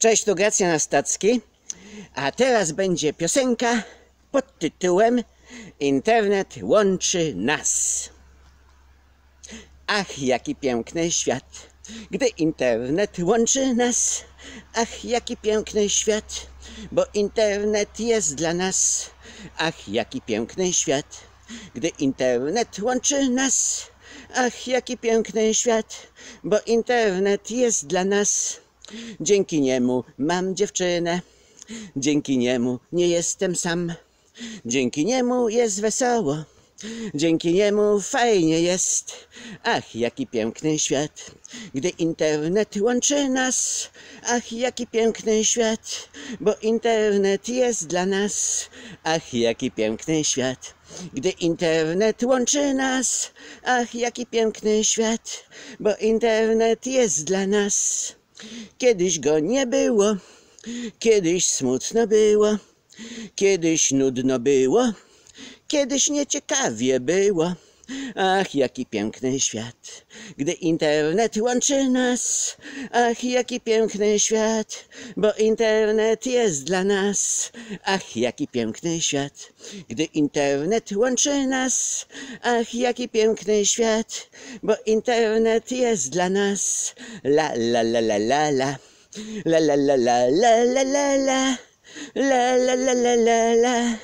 Cześć, tu Gracja Nastacki, a teraz będzie piosenka pod tytułem Internet łączy nas. Ach, jaki piękny świat, gdy internet łączy nas. Ach, jaki piękny świat, bo internet jest dla nas. Ach, jaki piękny świat, gdy internet łączy nas. Ach, jaki piękny świat, bo internet jest dla nas. Dzięki niemu mam dziewczynę, dzięki niemu nie jestem sam. Dzięki niemu jest wesoło, dzięki niemu fajnie jest. Ach, jaki piękny świat, gdy internet łączy nas. Ach, jaki piękny świat, bo internet jest dla nas. Ach, jaki piękny świat, gdy internet łączy nas. Ach, jaki piękny świat, bo internet jest dla nas. Kiedyś go nie było, kiedyś smutno było, kiedyś nudno było, kiedyś nieciekawie było. Ach, jaki piękny świat, gdy internet łączy nas. Ach, jaki piękny świat, bo internet jest dla nas. Ach, jaki piękny świat, gdy internet łączy nas. Ach, jaki piękny świat, bo internet jest dla nas. La la la la la la. La la la la la la la la. La la la la la la.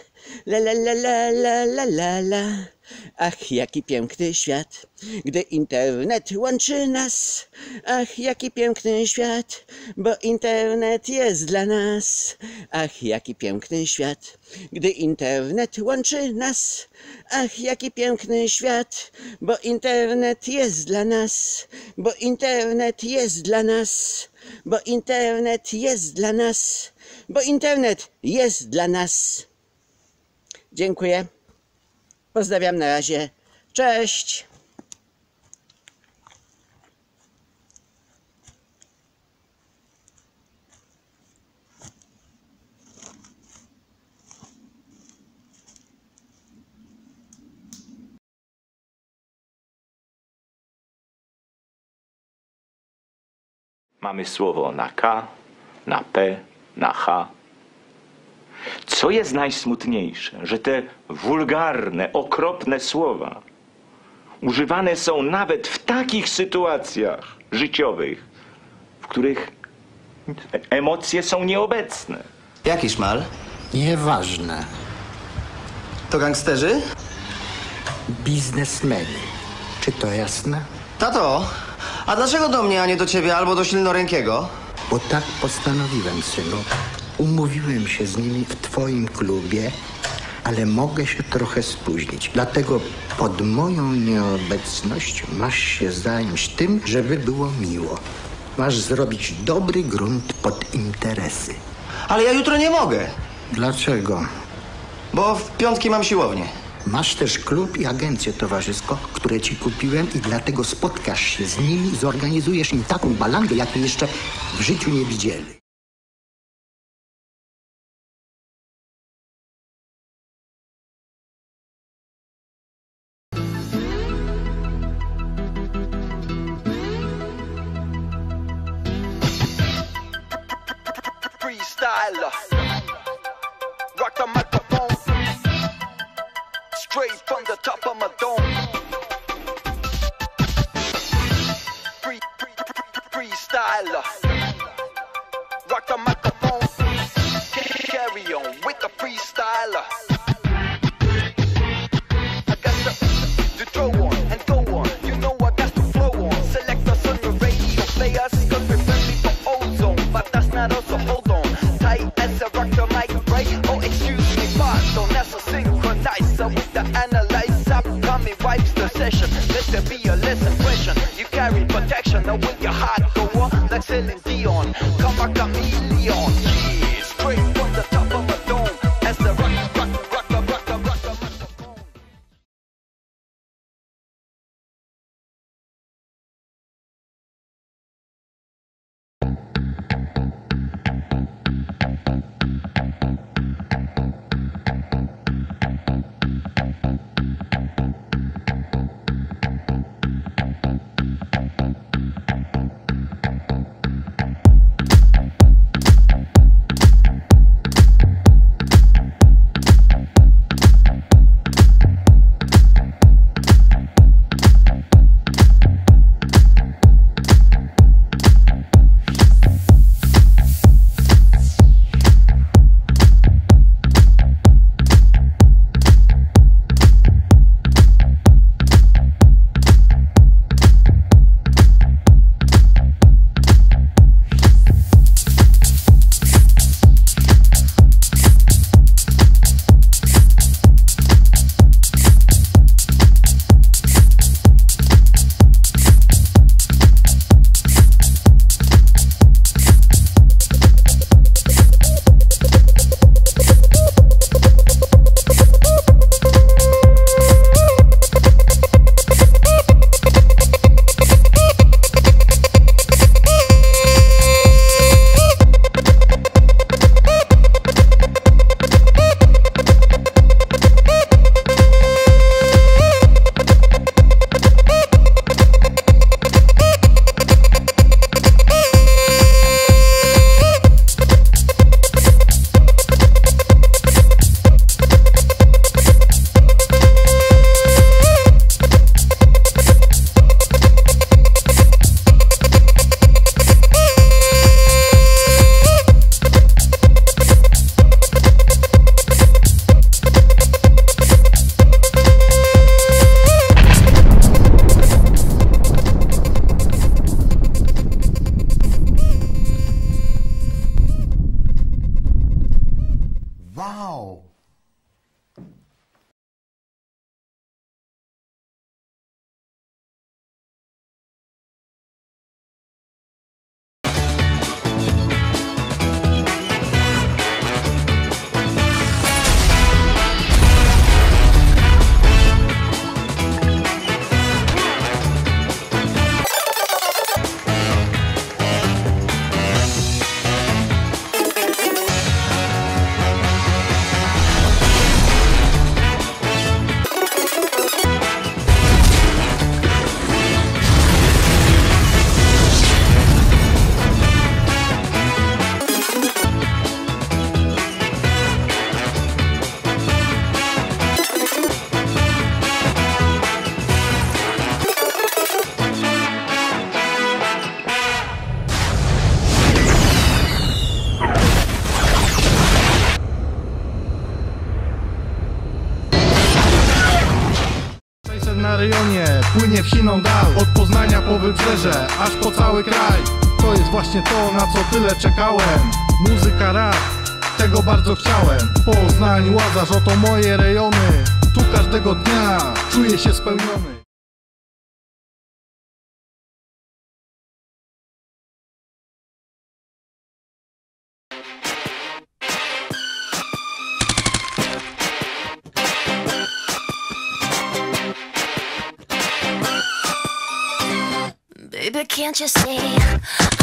La la la la la la la la. Ach, jaki piękny świat, gdy internet łączy nas. Ach, jaki piękny świat, bo internet jest dla nas. Ach, jaki piękny świat, gdy internet łączy nas. Ach, jaki piękny świat, bo internet jest dla nas. Bo internet jest dla nas. Bo internet jest dla nas. Bo internet jest dla nas. Dziękuję. Pozdrawiam na razie. Cześć. Mamy słowo na K, na P, na H. Co jest najsmutniejsze, że te wulgarne, okropne słowa używane są nawet w takich sytuacjach życiowych, w których emocje są nieobecne. Jaki szmal? Nieważne. To gangsterzy? Biznesmeni. Czy to jasne? Tato, a dlaczego do mnie, a nie do ciebie albo do silnorękiego? Bo tak postanowiłem, synu. Umówiłem się z nimi w twoim klubie, ale mogę się trochę spóźnić. Dlatego pod moją nieobecnością masz się zająć tym, żeby było miło. Masz zrobić dobry grunt pod interesy. Ale ja jutro nie mogę, Dlaczego? bo w piątki mam siłownię. Masz też klub i agencję towarzysko, które ci kupiłem i dlatego spotkasz się z nimi zorganizujesz im taką balangę, jakiej jeszcze w życiu nie widzieli. Free, freestyler. Rock the microphone. Carry on with the freestyler. I got the, to throw on vibes session. Let there be a less impression. You carry protection. Now when your heart go on, like Celine Dion. Come a chameleon. po cały kraj. To jest właśnie to, na co tyle czekałem. Muzyka rap, tego bardzo chciałem. Poznań, Łazarz, oto moje rejony. Tu każdego dnia czuję się spełniony. Can't you see?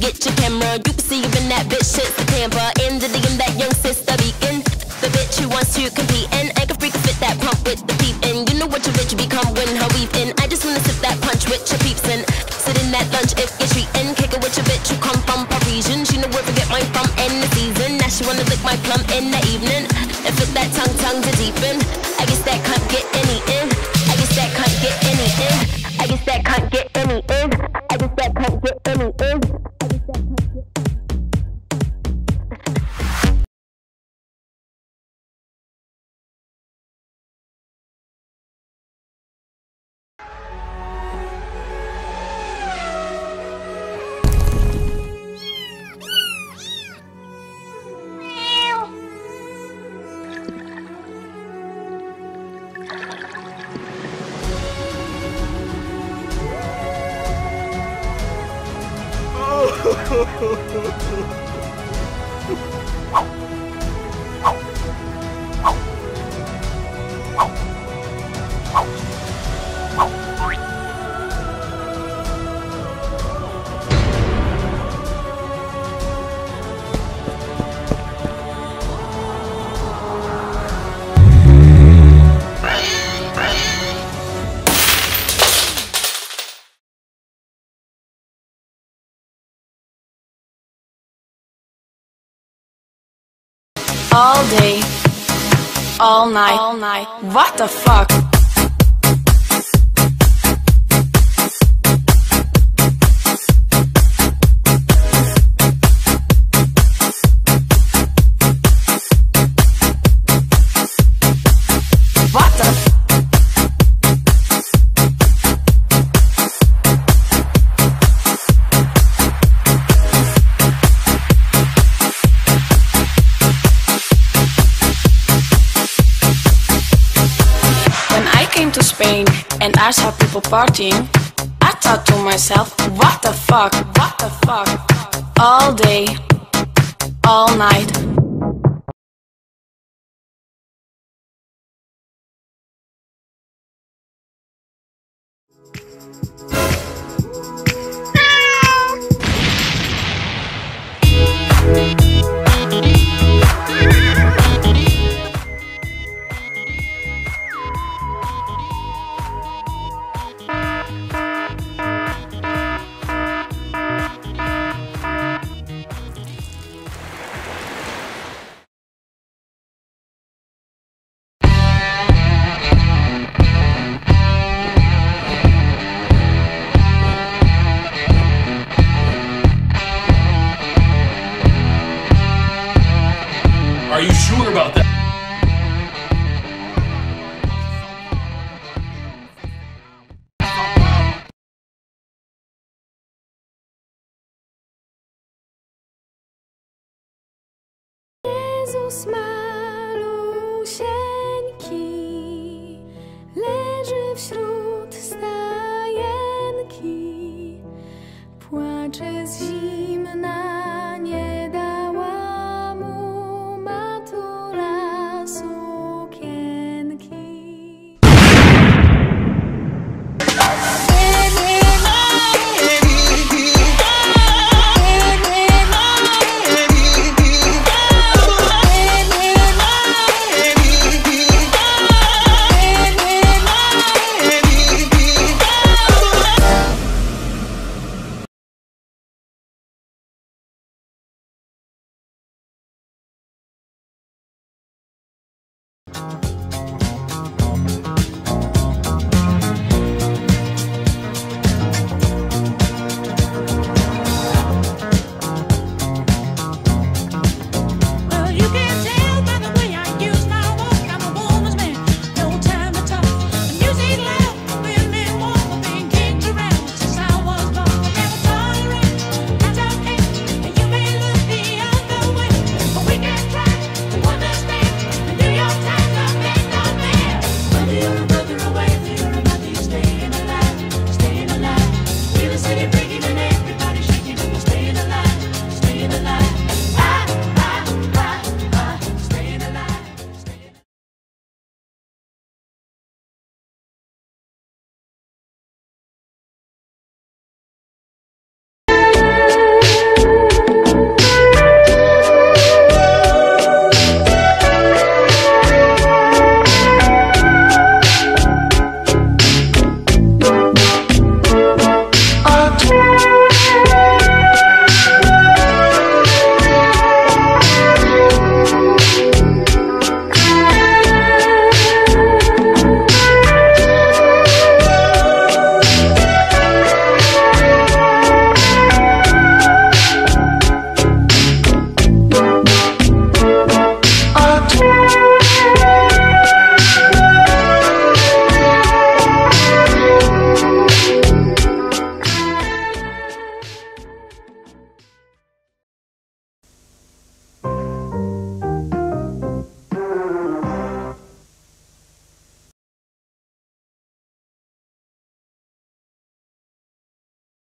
get your camera. You can see even that bitch shit's the camper. And the in that young sister beacon. The bitch who wants to compete. And I can freak fit that pump with the peep. And you know what your bitch become when her weave in. I just wanna sip that punch with your peeps and sit in that lunch if you're ハハハハ。All day, all night, all night. What the fuck? Came to Spain and I saw people partying, I thought to myself, what the fuck, what the fuck? All day, all night. Are smile.